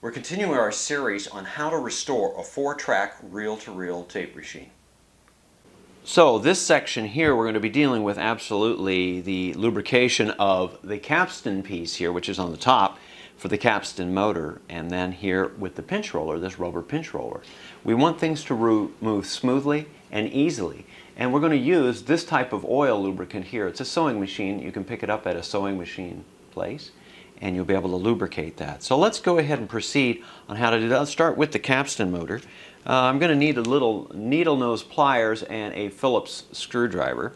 We're continuing our series on how to restore a four-track reel-to-reel tape machine. So this section here we're going to be dealing with absolutely the lubrication of the capstan piece here which is on the top for the capstan motor and then here with the pinch roller, this rubber pinch roller. We want things to move smoothly and easily and we're going to use this type of oil lubricant here. It's a sewing machine. You can pick it up at a sewing machine place and you'll be able to lubricate that. So let's go ahead and proceed on how to do that. Let's start with the capstan motor. Uh, I'm going to need a little needle nose pliers and a Phillips screwdriver.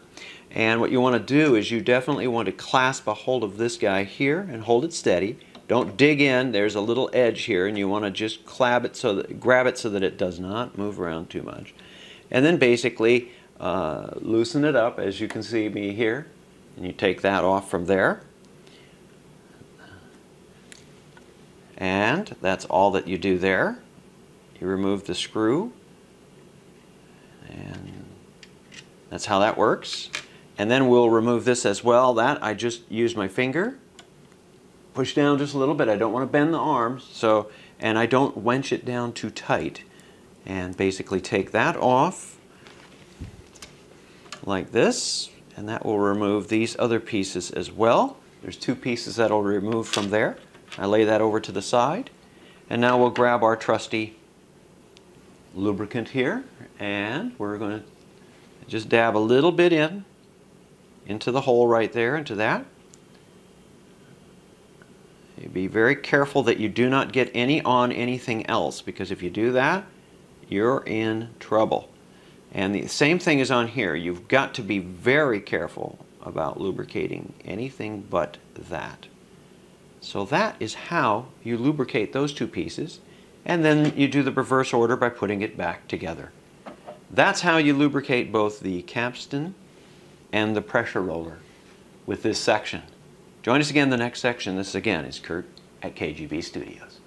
And what you want to do is you definitely want to clasp a hold of this guy here and hold it steady. Don't dig in. There's a little edge here and you want to just clap it so that, grab it so that it does not move around too much. And then basically uh, loosen it up as you can see me here. And you take that off from there. And that's all that you do there. You remove the screw. And that's how that works. And then we'll remove this as well. That I just use my finger. Push down just a little bit. I don't want to bend the arms. So, and I don't wench it down too tight. And basically take that off like this. And that will remove these other pieces as well. There's two pieces that'll remove from there. I lay that over to the side. And now we'll grab our trusty lubricant here and we're going to just dab a little bit in into the hole right there, into that. You be very careful that you do not get any on anything else because if you do that, you're in trouble. And the same thing is on here. You've got to be very careful about lubricating anything but that. So that is how you lubricate those two pieces and then you do the reverse order by putting it back together. That's how you lubricate both the capstan and the pressure roller with this section. Join us again in the next section. This again is Kurt at KGB Studios.